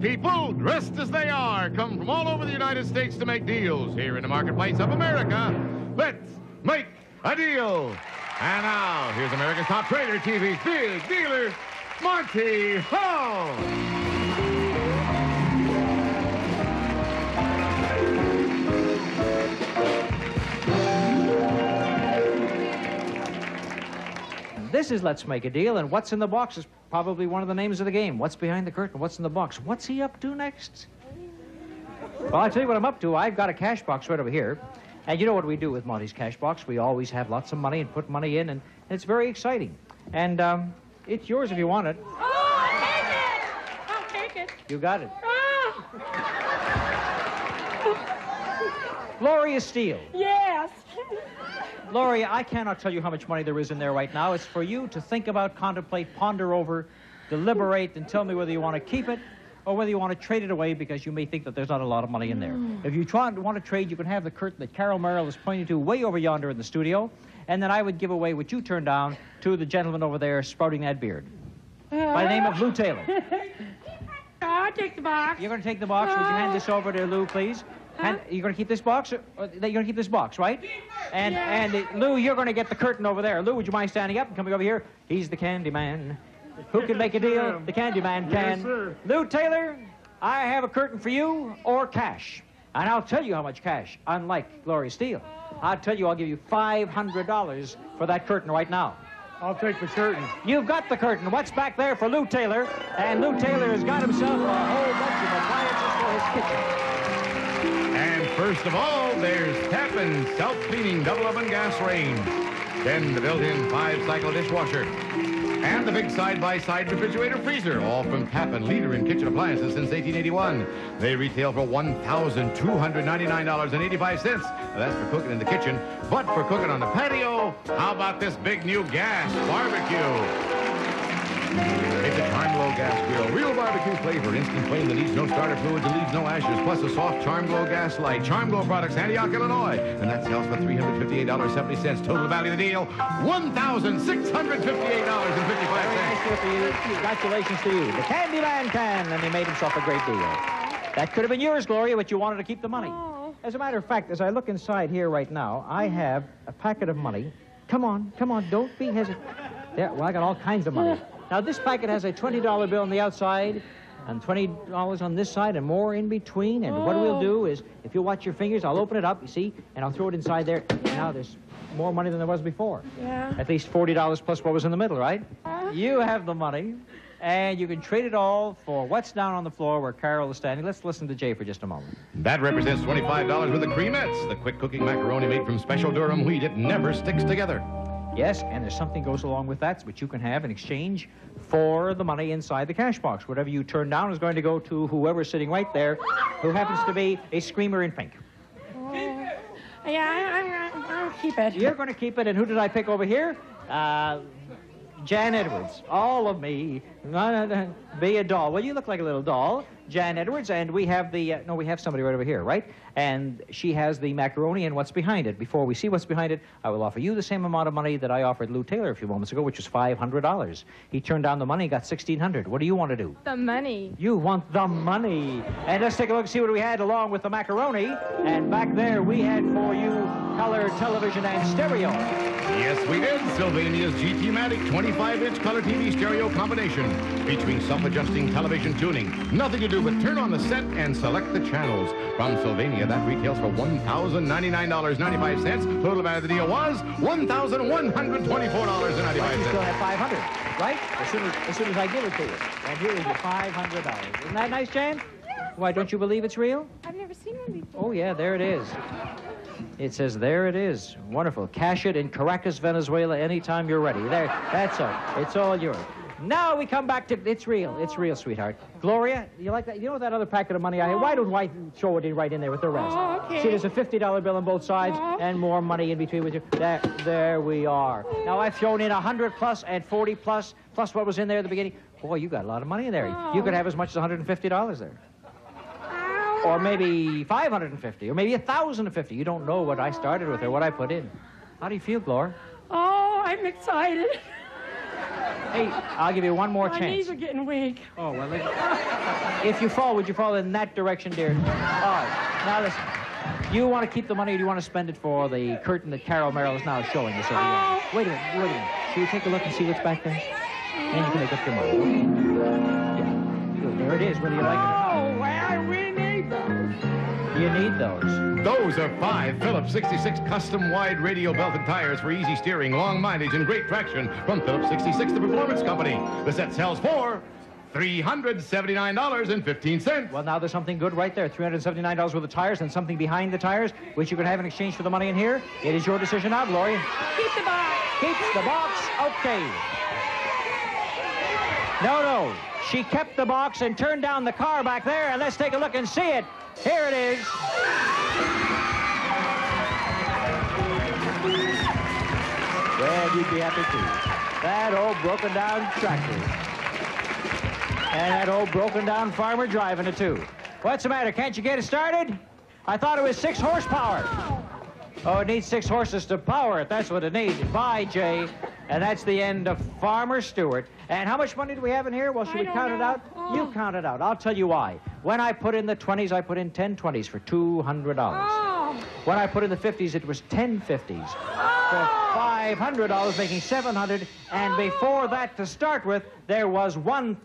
People dressed as they are come from all over the United States to make deals here in the marketplace of America. Let's make a deal. And now, here's America's top trader, TV's big dealer, Monty Hall. This is Let's Make a Deal, and what's in the box is probably one of the names of the game. What's behind the curtain? What's in the box? What's he up to next? Well, I'll tell you what I'm up to. I've got a cash box right over here. And you know what we do with Monty's cash box? We always have lots of money and put money in, and it's very exciting. And um, it's yours if you want it. Oh, I'll take it. I'll take it. You got it. Ah, Gloria Steele. yes. Gloria, I cannot tell you how much money there is in there right now. It's for you to think about, contemplate, ponder over, deliberate, and tell me whether you want to keep it or whether you want to trade it away because you may think that there's not a lot of money in there. Mm. If you try, want to trade, you can have the curtain that Carol Merrill is pointing to way over yonder in the studio, and then I would give away what you turned down to the gentleman over there sprouting that beard by the name of Lou Taylor. I'll uh, take the box. You're going to take the box. Would you hand this over to Lou, please? And you're going to keep this box? Or, you're going to keep this box, right? And and uh, Lou, you're going to get the curtain over there. Lou, would you mind standing up and coming over here? He's the candy man. Who can make a deal? The candy man can. sir. Lou Taylor, I have a curtain for you or cash. And I'll tell you how much cash, unlike Gloria Steele. I'll tell you I'll give you $500 for that curtain right now. I'll take the curtain. You've got the curtain. What's back there for Lou Taylor? And Lou Taylor has got himself a whole bunch of appliances for his kitchen. First of all, there's Tappan self-cleaning double oven gas range. Then the built-in five-cycle dishwasher. And the big side-by-side refrigerator freezer, all from Tappan, leader in kitchen appliances since 1881. They retail for $1,299.85. That's for cooking in the kitchen. But for cooking on the patio, how about this big new gas barbecue? It's a Charm Glow gas grill. Real barbecue flavor. Instant flame that needs no starter fluids and leaves no ashes. Plus a soft Charm Glow gas light. Charm Glow products, Antioch, Illinois. And that sells for $358.70. Total value of the deal, $1,658.55. Nice deal for you. Congratulations to you. The Candyman can, and he made himself a great deal. That could have been yours, Gloria, but you wanted to keep the money. Oh. As a matter of fact, as I look inside here right now, I have a packet of money. Come on, come on, don't be hesitant. There, well, I got all kinds of money. Now, this packet has a $20 bill on the outside and $20 on this side and more in between. And what we'll do is, if you watch your fingers, I'll open it up, you see, and I'll throw it inside there. Now there's more money than there was before. Yeah. At least $40 plus what was in the middle, right? Uh. You have the money, and you can trade it all for what's down on the floor where Carol is standing. Let's listen to Jay for just a moment. That represents $25 worth of creamettes. The quick cooking macaroni made from special durum wheat. It never sticks together. Yes, and there's something goes along with that, which you can have in exchange for the money inside the cash box. Whatever you turn down is going to go to whoever's sitting right there, who happens to be a screamer in pink. Yeah, I, I, I'll keep it. You're going to keep it, and who did I pick over here? Uh, Jan Edwards. All of me. Be a doll. Well, you look like a little doll. Jan Edwards, and we have the, uh, no, we have somebody right over here, right? And she has the macaroni and what's behind it. Before we see what's behind it, I will offer you the same amount of money that I offered Lou Taylor a few moments ago, which was $500. He turned down the money, got 1600 What do you want to do? The money. You want the money. And let's take a look and see what we had along with the macaroni. And back there, we had for you color, television, and stereo. Yes, we did. Sylvania's GT-Matic 25-inch color TV stereo combination featuring self-adjusting television tuning. Nothing to do but turn on the set and select the channels. From Sylvania, that retails for $1,099.95. Total value of the deal was But you still $1,124.95. have 500 right? As soon as, as soon as I give it to you. And here is your $500. Isn't that nice, Jan? Why, don't you believe it's real? I've never seen one before. Oh, yeah, there it is. It says, there it is. Wonderful. Cash it in Caracas, Venezuela, anytime you're ready. There, that's all. It's all yours. Now we come back to, it's real. It's real, sweetheart. Gloria, you like that? You know that other packet of money I had? Why don't I throw it in right in there with the rest? Oh, okay. See, there's a $50 bill on both sides Oh. and more money in between with you. There, there we are. Oh. Now I've thrown in 100 plus and 40 plus, plus what was in there at the beginning. Boy, you got a lot of money in there. You oh. could have as much as $150 there. Or maybe 550, or maybe 1,050. You don't know what I started with or what I put in. How do you feel, Glor? Oh, I'm excited. Hey, I'll give you one more My chance. knees are getting weak. Oh, well, if, you fall, would you fall in that direction, dear? All right. Now, listen. Do you want to keep the money or do you want to spend it for the curtain that Carol Merrill is now showing us over Oh. Wait a minute, wait a minute. Should we take a look and see what's back there? Then you can make up your mind. Yeah. There it is, whether you like it or not. You need those. Those are five Phillips 66 custom wide radial belted tires for easy steering, long mileage, and great traction from Phillips 66, the performance company. The set sells for $379.15. Well, now there's something good right there. $379 worth of tires and something behind the tires, which you could have in exchange for the money in here. It is your decision now, Gloria. Keep the box. Keeps the box. Okay. No, no. She kept the box and turned down the car back there, and let's take a look and see it. Here it is. Well, you'd be happy too. That old broken down tractor. And that old broken down farmer driving it too. What's the matter? Can't you get it started? I thought it was six horsepower. Oh, it needs six horses to power it. That's what it needs. Bye, Jay. And that's the end of Farmer Stewart. And how much money do we have in here? Well, should I we count it out? Oh. You count it out. I'll tell you why. When I put in the 20s, I put in 10 20s for $200. Oh, When I put in the 50s, it was 10 50s for $500, making 700 And oh. before that, to start with, there was $1,000.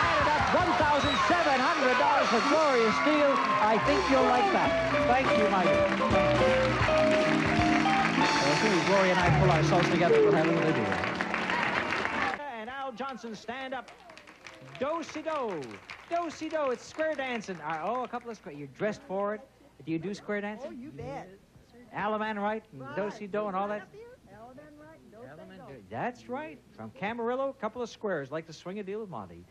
Added up $1,700 for Gloria Steele. I think you'll like that. Thank you, my dear. Well, as soon as Gloria and I pull ourselves together, we'll have a little deal. And Al Johnson, stand up. Do-si-do. Do-si-do. It's square dancing. Oh, a couple of square. You're dressed for it. Do you do square dancing? Oh, you bet. Alaman right, and Right. do-si-do and all that? Alabama right, don't say Alaman, no. That's right. From Camarillo, a couple of squares. Like to swing a deal with Monty.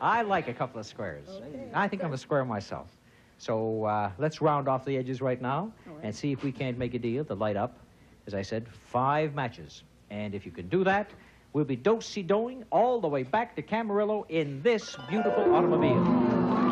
I like a couple of squares. I think I'm a square myself. So uh, let's round off the edges right now and see if we can't make a deal to light up, as I said, five matches. And if you can do that, we'll be do-si-doing all the way back to Camarillo in this beautiful automobile.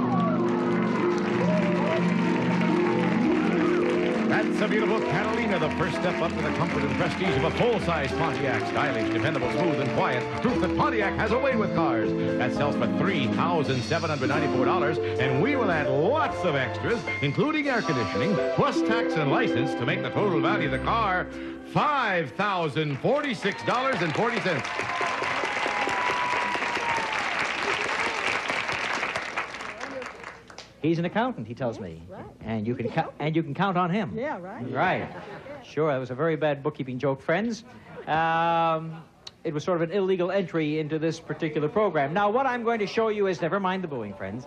A beautiful Catalina, the first step up to the comfort and prestige of a full-size Pontiac. Stylish, dependable, smooth, and quiet. Proof that Pontiac has a way with cars. That sells for $3,794, and we will add lots of extras, including air conditioning, plus tax and license, to make the total value of the car $5,046.40. He's an accountant, he tells me, right. and you can and you can count on him. Yeah, right. Right. Sure, that was a very bad bookkeeping joke, friends. Um, it was sort of an illegal entry into this particular program. Now, what I'm going to show you is, never mind the booing, friends,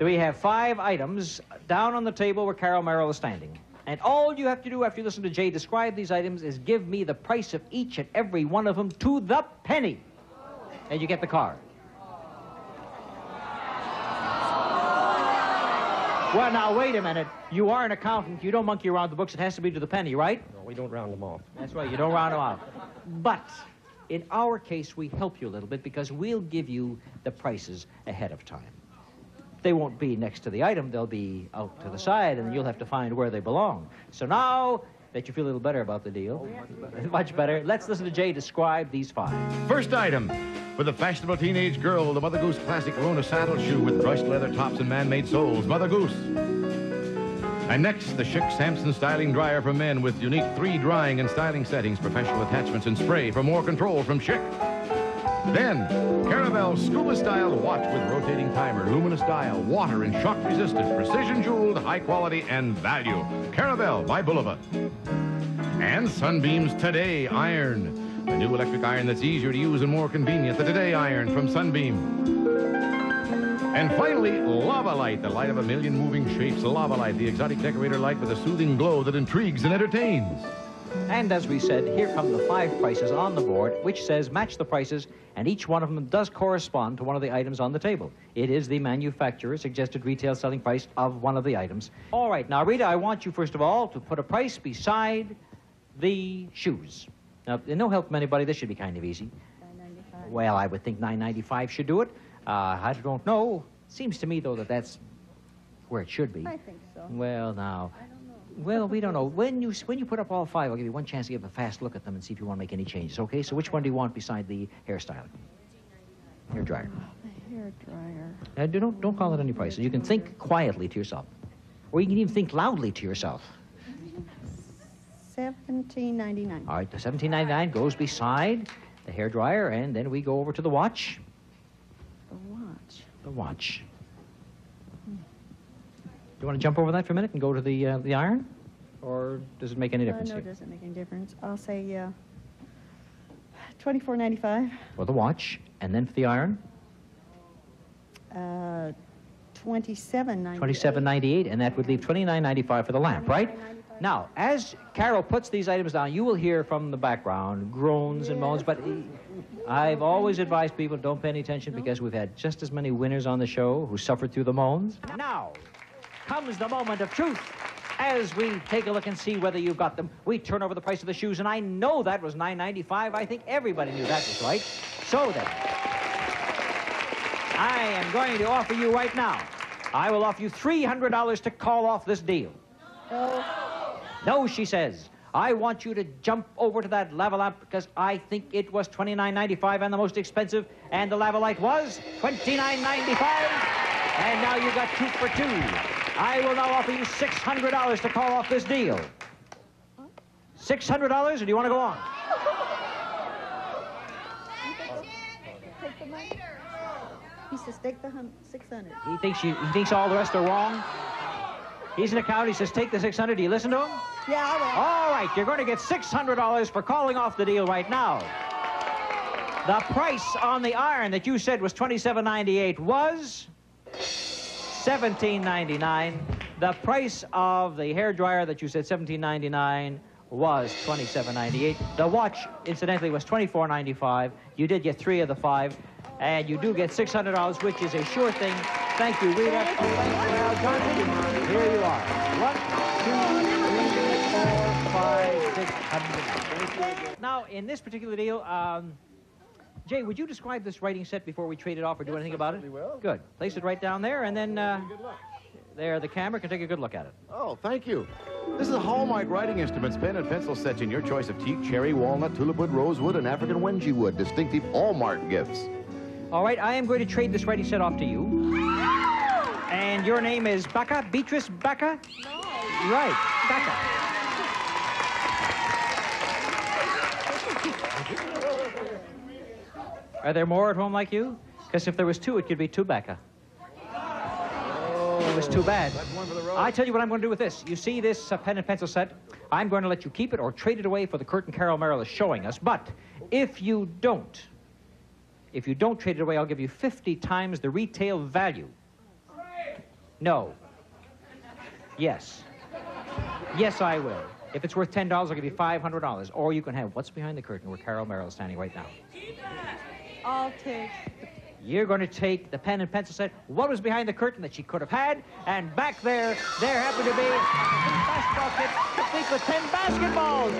we have five items down on the table where Carol Merrill is standing. And all you have to do after you listen to Jay describe these items is give me the price of each and every one of them to the penny. And you get the car. Well, now, wait a minute. You are an accountant. You don't monkey around the books. It has to be to the penny, right? No, we don't round them off. That's right. You don't round them off. But in our case, we help you a little bit because we'll give you the prices ahead of time. They won't be next to the item. They'll be out to the side, and you'll have to find where they belong. So now that you feel a little better about the deal, oh, much better, let's listen to Jay describe these five. First item. For the fashionable teenage girl, the Mother Goose Classic Rona saddle shoe with brushed leather tops and man-made soles. Mother Goose. And next, the Schick Samson styling dryer for men with unique three drying and styling settings, professional attachments, and spray for more control from Schick. Then, Caravel Scuba Style watch with rotating timer, luminous dial, water and shock resistant, precision jeweled, high quality, and value. Caravel by Bulova. And Sunbeam's Today Iron. The new electric iron that's easier to use and more convenient. The Today Iron from Sunbeam. And finally, Lava Light, the light of a million moving shapes. Lava Light, the exotic decorator light with a soothing glow that intrigues and entertains. And as we said, here come the five prices on the board, which says match the prices, and each one of them does correspond to one of the items on the table. It is the manufacturer's suggested retail selling price of one of the items. All right, now, Rita, I want you, first of all, to put a price beside the shoes. Now, no help from anybody, this should be kind of easy. Well, I would think 9.95 should do it. Uh, I don't know. Seems to me, though, that that's where it should be. I think so. Well, now, I don't know. Well, we don't know. When you when you put up all five, I'll give you one chance to give a fast look at them and see if you want to make any changes. Okay? So which one do you want beside the hairstyle? Hair dryer. The hair dryer. Now, don't don't call it any prices. You can think quietly to yourself, or you can even think loudly to yourself. Seventeen ninety-nine. All right, the 1799 goes beside the hair dryer, and then we go over to the watch. The watch. The watch. Do you want to jump over that for a minute and go to the uh, the iron, or does it make any Uh, difference no, it doesn't make any difference. I'll say, uh, twenty-four ninety-five. For the watch, and then for the iron, Uh, twenty-seven ninety-eight. 27.98, and that would leave 29.95 for the lamp, right? Now, as Carol puts these items down, you will hear from the background groans and moans, but eh, I've always advised people don't pay any attention because we've had just as many winners on the show who suffered through the moans. Now comes the moment of truth. As we take a look and see whether you've got them, we turn over the price of the shoes, and I know that was $9.95. I think everybody knew that was right. So then, I am going to offer you right now. I will offer you $300 to call off this deal. No. No, she says. I want you to jump over to that lava lamp because I think it was $29.95 and the most expensive, and the lava light was $29.95. And now you've got two for two. I will now offer you $600 to call off this deal. $600, or do you want to go on? Take the money. He says, take the hun- six hundred. He thinks, you, he thinks all the rest are wrong. He's an accountant. He says, take the 600 Do you listen to him? Yeah, I will. All right, you're going to get $600 for calling off the deal right now. The price on the iron that you said was $27.98 was $17.99. The price of the hair dryer that you said $17.99 was $27.98. The watch, incidentally, was $24.95. You did get three of the five, and you do get $600, which is a sure thing. Thank you, Rita. Thank you, Al Johnson. Here you are. One, two, three, four, five, six hundred. Now, in this particular deal, um, Jay, would you describe this writing set before we trade it off or do anything about it? certainly will. Good. Place it right down there, and then uh, there, the camera can take a good look at it. Oh, thank you. This is a Hallmark writing instruments pen and pencil set in your choice of teak, cherry, walnut, tulip wood, rosewood, and African wenge wood. Distinctive Hallmark gifts. All right, I am going to trade this writing set off to you. And your name is Becca? Beatrice Becca? No. Right, Becca. Are there more at home like you? Because if there was two, it could be two Becca. It was too bad. That's one for the road. I tell you what I'm going to do with this. You see this uh, pen and pencil set? I'm going to let you keep it or trade it away for the curtain Carol Merrill is showing us. But if you don't, if you don't trade it away, I'll give you 50 times the retail value. No. Yes. Yes, I will. If it's worth $10, I'll give you $500. Or you can have what's behind the curtain where Carol Merrill is standing right now. I'll take. You're going to take the pen and pencil set, what was behind the curtain that she could have had, and back there, there happened to be a basketball kit complete with 10 basketballs.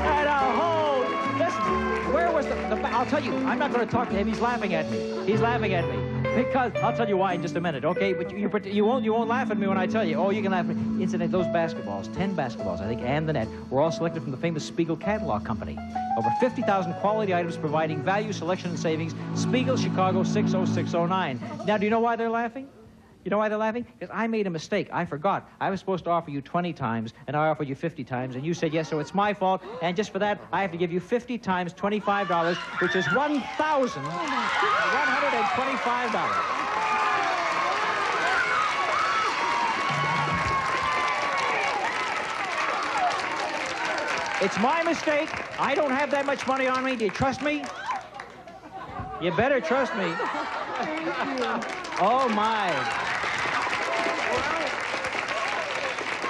And, a whole, listen, where was the, the, I'll tell you, I'm not going to talk to him, he's laughing at me. He's laughing at me. Because, I'll tell you why in just a minute, okay? But you, you, you, won't, you won't laugh at me when I tell you. Oh, you can laugh at me. Incidentally, those basketballs, 10 basketballs, I think, and the net, were all selected from the famous Spiegel Catalog Company. Over 50,000 quality items providing value, selection, and savings. Spiegel, Chicago 60609. Now, do you know why they're laughing? You know why they're laughing? Because I made a mistake. I forgot. I was supposed to offer you 20 times, and I offered you 50 times, and you said yes, so it's my fault. And just for that, I have to give you 50 times $25, which is $1,125. It's my mistake. I don't have that much money on me. Do you trust me? You better trust me. Oh, my.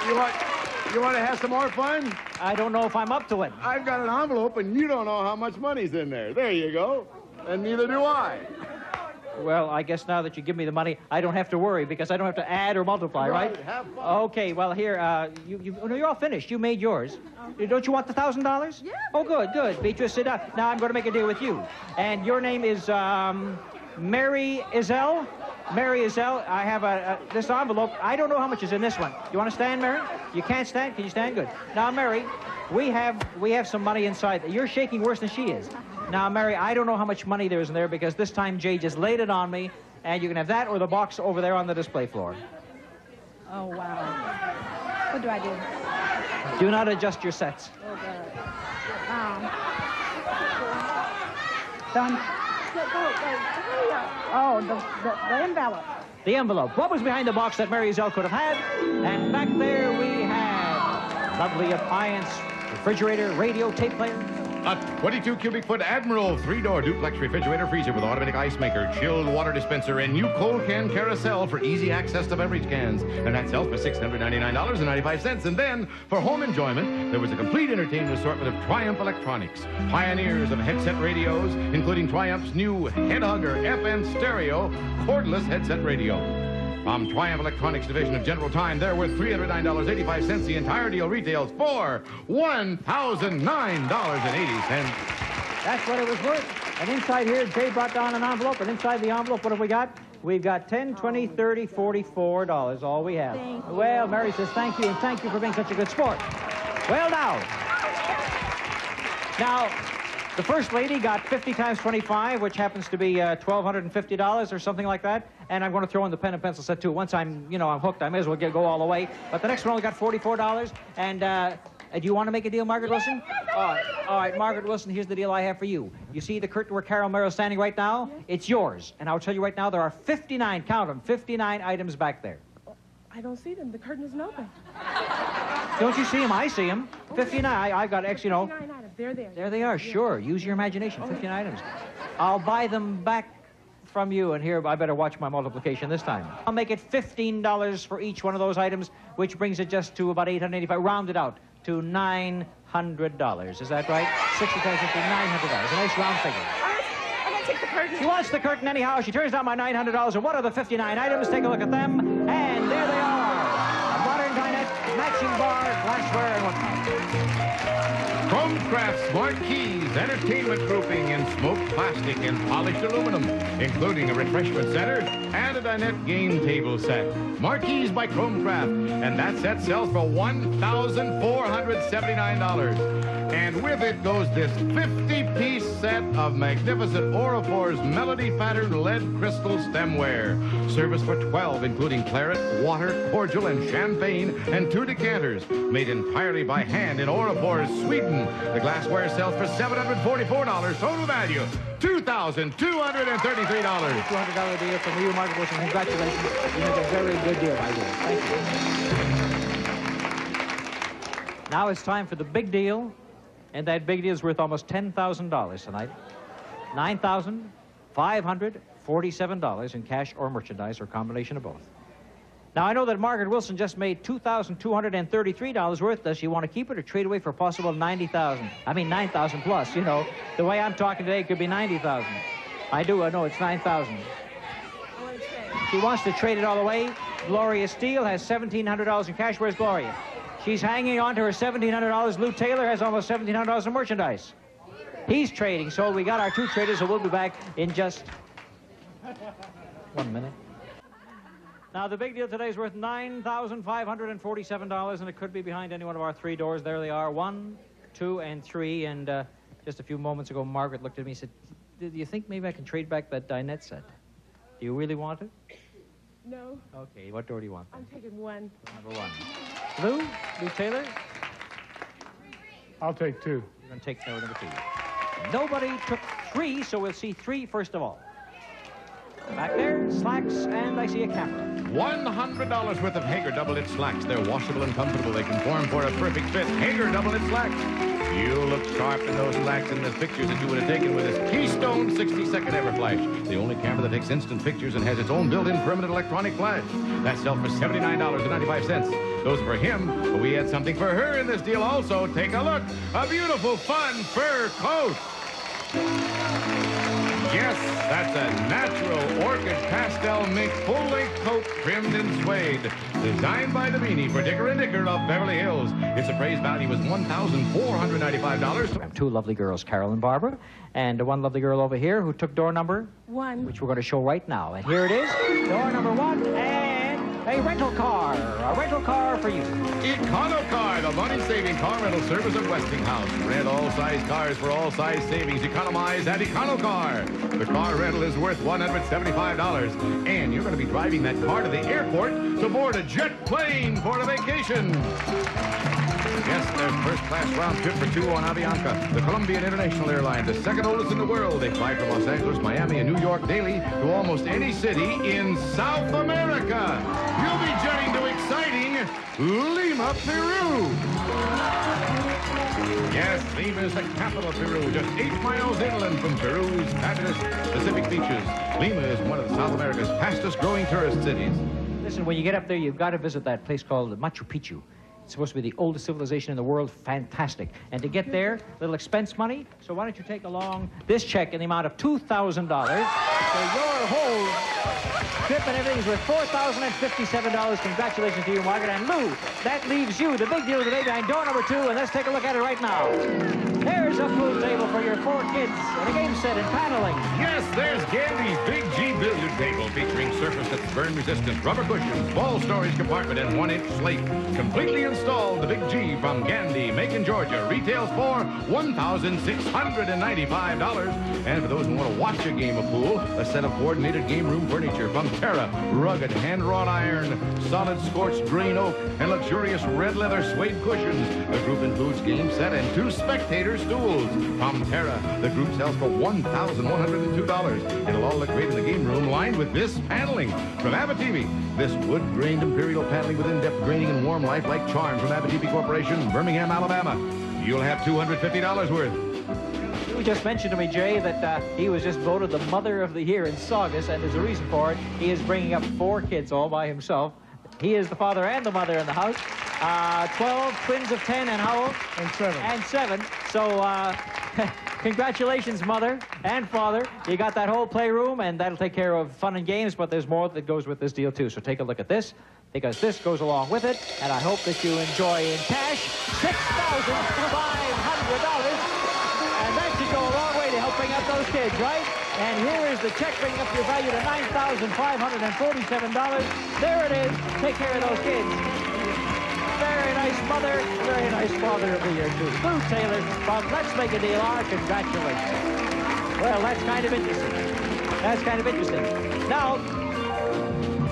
You want, you want to have some more fun? I don't know if I'm up to it. I've got an envelope, and you don't know how much money's in there. There you go. And neither do I. Well, I guess now that you give me the money, I don't have to worry because I don't have to add or multiply, right? Right, have fun. Okay, well, here, uh, you, you, no, you're all finished. You made yours. Don't you want the thousand dollars? Yeah. Oh, good, good. Beatrice, sit down. Now I'm going to make a deal with you. And your name is um, Mary Izell? Mary Azell, I have a, a, this envelope. I don't know how much is in this one. You want to stand, Mary? You can't stand? Can you stand? Good. Now, Mary, we have we have some money inside. You're shaking worse than she is. Now, Mary, I don't know how much money there is in there because this time Jay just laid it on me, and you can have that or the box over there on the display floor. Oh, wow. What do I do? Do not adjust your sets. Oh, God. Um. Done. Go, go, go. Hurry up. Oh, the, the, the envelope. The envelope. What was behind the box that Mary Zell could have had? And back there we have lovely appliance, refrigerator, radio, tape player. A 22 cubic foot Admiral three door duplex refrigerator freezer with automatic ice maker, chilled water dispenser, and new cold can carousel for easy access to beverage cans. And that sells for $699.95. And then, for home enjoyment, there was a complete entertainment assortment of Triumph Electronics, pioneers of headset radios, including Triumph's new Headhugger FM stereo cordless headset radio. From Triumph Electronics Division of General Time, they're worth $309.85. The entire deal retails for $1,009.80. That's what it was worth. And inside here, Jay brought down an envelope, and inside the envelope, what have we got? We've got 10, 20, 30, 44 dollars, all we have. Thank you. Well, Mary says thank you, and thank you for being such a good sport. Well, now. Now, the first lady got 50 times 25, which happens to be uh, $1,250 or something like that. And I'm going to throw in the pen and pencil set, too. Once I'm, you know, I'm hooked, I may as well get, go all the way. But the next one only got $44. And uh, uh, do you want to make a deal, Margaret Wilson? All right, all right, Margaret Wilson, here's the deal I have for you. You see the curtain where Carol Merrill's standing right now? It's yours. And I'll tell you right now, there are 59, count them, 59 items back there. I don't see them. The curtain isn't open. Don't you see them? I see them. 59. I, I got X, you know. 59 items. There, there. There they are, sure. Use your imagination. 15 items. I'll buy them back from you, and here, I better watch my multiplication this time. I'll make it $15 for each one of those items, which brings it just to about 885 round it out to $900. Is that right? 60 times 50, $900. A nice round figure. All right. I'm going to take the curtain. She wants the curtain anyhow. She turns down my $900. And what are the 59 items? Take a look at them. Dinette, matching bar, glassware, and whatnot. Keys, entertainment grouping in smoked plastic and polished aluminum, including a refreshment center and a dinette game table set. Marquees by Chromcraft, and that set sells for $1,479. And with it goes this 50-piece set of magnificent Orrefors melody patterned lead crystal stemware. Service for 12, including claret, water, cordial, and champagne, and two decanters, made entirely by hand in Orrefors, Sweden. The glassware sells for $744. Total value, $2,233. $200 deal from you, Margaret Wilson. Congratulations. You make a very good deal, my dear. Thank you. Now it's time for the big deal, and that big deal is worth almost $10,000 tonight. $9,547 in cash or merchandise or combination of both. Now, I know that Margaret Wilson just made $2,233 worth. Does she want to keep it or trade away for possible 90000 I mean, 9000 plus, you know. The way I'm talking today, it could be 90000 I do, I know, it's 9000 I want to stay. She wants to trade it all away. Gloria Steele has $1,700 in cash. Where's Gloria? She's hanging on to her $1,700. Lou Taylor has almost $1,700 in merchandise. He's trading, so we got our two traders, so we'll be back in just one minute. Now, the big deal today is worth $9,547, and it could be behind any one of our three doors. There they are, one, two, and three. And uh, just a few moments ago, Margaret looked at me and said, do you think maybe I can trade back that dinette set? Do you really want it? No, Okay, what door do you want? I'm taking one. Number one. Lou? Lou Taylor? I'll take two. You're going to take number number two. Nobody took three, so we'll see three first of all. Back there, slacks, and I see a camera. $100 worth of Haggar double-knit slacks. They're washable and comfortable. They conform for a perfect fit. Haggar double-knit slacks. You'll look sharp in those slacks in the pictures that you would have taken with this Keystone 60-second Ever Flash. The only camera that takes instant pictures and has its own built-in permanent electronic flash. That sells for $79.95. Those for him, but we had something for her in this deal also. Take a look. A beautiful, fun fur coat. Yes, that's a natural orchid pastel mink full-length coat trimmed in suede. Designed by the Davini for Dicker and Dicker of Beverly Hills. Its appraised value is $1,495. We have two lovely girls, Carol and Barbara, and one lovely girl over here who took door number, One. which we're going to show right now. And here it is, door number one, and a rental car, a rental car for you. Econocar, the money-saving car rental service of Westinghouse. Rent all-size cars for all-size savings. Economize at Econocar. The car rental is worth $175, and you're going to be driving that car to the airport to board a jet plane for a vacation. Yes, there's first-class round trip for two on Avianca, the Colombian International Airline, the second oldest in the world. They fly from Los Angeles, Miami, and New York daily to almost any city in South America. You'll be jetting to exciting Lima, Peru. Yes, Lima is the capital of Peru, just eight miles inland from Peru's fabulous Pacific beaches. Lima is one of South America's fastest-growing tourist cities. Listen, when you get up there, you've got to visit that place called Machu Picchu. It's supposed to be the oldest civilization in the world. Fantastic. And to get there, little expense money. So why don't you take along this check in the amount of $2,000. So your whole trip and everything is worth $4,057. Congratulations to you, Margaret. And Lou, that leaves you the big deal of the day behind door number two, and let's take a look at it right now. A pool table for your four kids and a game set and paneling. Yes, there's Gandy's Big G billiard table featuring surface that's burn resistant, rubber cushions, ball storage compartment, and one inch slate. Completely installed, the Big G from Gandy, Macon, Georgia, retails for $1,695. And for those who want to watch a game of pool, a set of coordinated game room furniture from Terra, rugged hand wrought iron, solid scorched green oak, and luxurious red leather suede cushions. The group includes game set and two spectator stools. From Terra, the group sells for $1,102. It'll all look great in the game room, lined with this paneling from Abitibi. This wood-grained imperial paneling with in-depth graining and warm life-like charm from Abitibi Corporation, Birmingham, Alabama. You'll have $250 worth. You just mentioned to me, Jay, that uh, he was just voted the mother of the year in Saugus, and there's a reason for it. He is bringing up four kids all by himself. He is the father and the mother in the house. Uh, 12, twins of 10, and how old? And seven. And seven. So, uh, congratulations, mother and father. You got that whole playroom, and that'll take care of fun and games, but there's more that goes with this deal, too. So take a look at this, because this goes along with it, and I hope that you enjoy in cash $6,500. And that should go a long way to helping out those kids, right? And here is the check bringing up your value to $9,547. There it is. Take care of those kids. Nice mother, very nice father of the year, too. Lou Taylor from Let's Make a Deal. Our congratulations. Well, that's kind of interesting. That's kind of interesting. Now,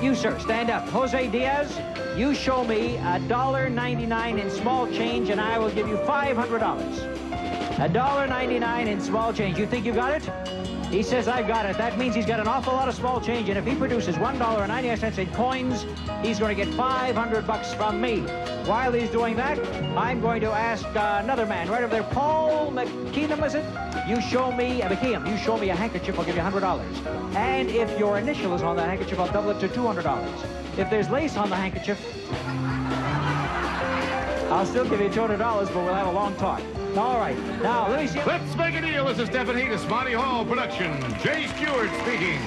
you, sir, stand up. Jose Diaz, you show me a dollar ninety-nine in small change, and I will give you $500. A dollar ninety-nine in small change. You think you got it? He says, I've got it. That means he's got an awful lot of small change, and if he produces $1.99 in coins, he's going to get 500 bucks from me. While he's doing that, I'm going to ask uh, another man right over there, Paul McKeenum, is it? You show me, uh, McKeam, you show me a handkerchief, I'll give you $100. And if your initial is on that handkerchief, I'll double it to $200. If there's lace on the handkerchief, I'll still give you $200, but we'll have a long talk. All right. Now, let me see. Let's make a deal. This is Stefan Hatos Monty Hall production. Jay Stewart speaking.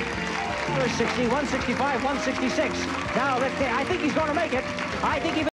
160, 165, 166. Now, let's see. I think he's going to make it. I think he